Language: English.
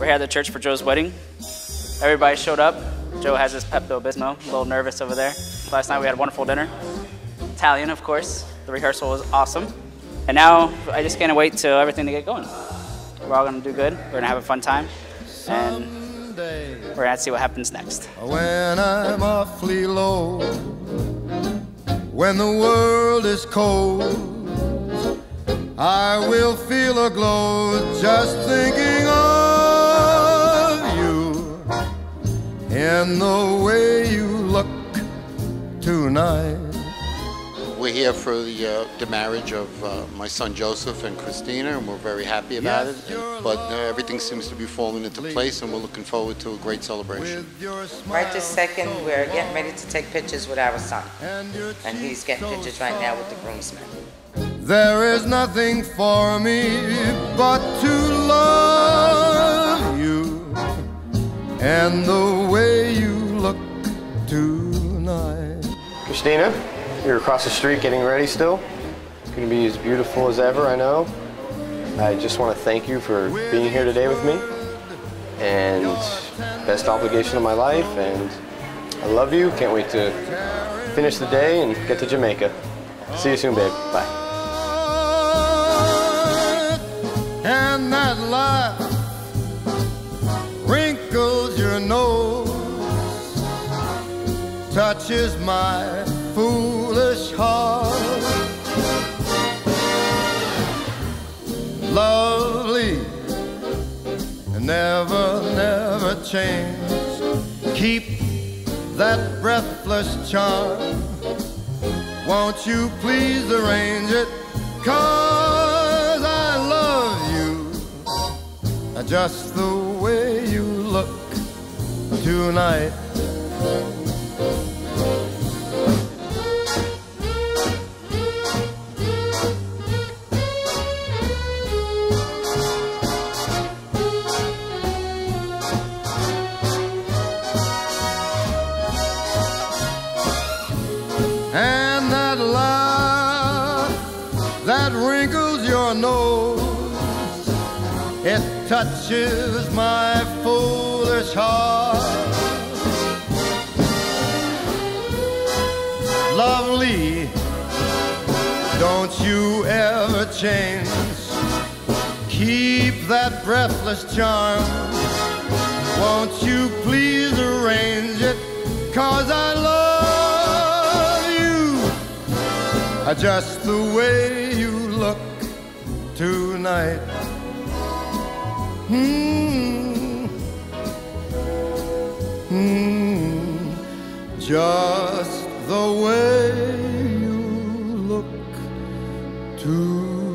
We're here at the church for Joe's wedding. Everybody showed up. Joe has his Pepto Bismol, a little nervous over there. Last night we had a wonderful dinner. Italian, of course. The rehearsal was awesome. And now I just can't wait till everything to get going. We're all gonna do good. We're gonna have a fun time. And we're gonna see what happens next. When I'm awfully low, when the world is cold, I will feel a glow just thinking of We're here for the, uh, the marriage of uh, my son Joseph and Christina, and we're very happy about Yes, it. your But uh, everything seems to be falling into place, and we're looking forward to a great celebration. With Right this second, we're getting ready to take pictures with our son. and And he's getting cheeks pictures right now with the groomsmen. There is nothing for me but to love you and the way you look tonight. Christina, you're across the street getting ready still. It's going to be as beautiful as ever, I know. I just want to thank you for being here today with me. And best obligation of my life. And I love you. Can't wait to finish the day and get to Jamaica. See you soon, babe. Bye. And that laugh wrinkles your nose, touches my foolish heart. Lovely, and never, never change. Keep that breathless charm. Won't you please arrange it? Cause I love you just the way you look tonight. That wrinkles your nose, it touches my foolish heart. Lovely, don't you ever change. Keep that breathless charm. Won't you please arrange it? Cause I love just the way you look tonight. Hmm. Hmm. Just the way you look tonight.